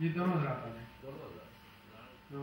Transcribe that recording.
ये दररोज रात तो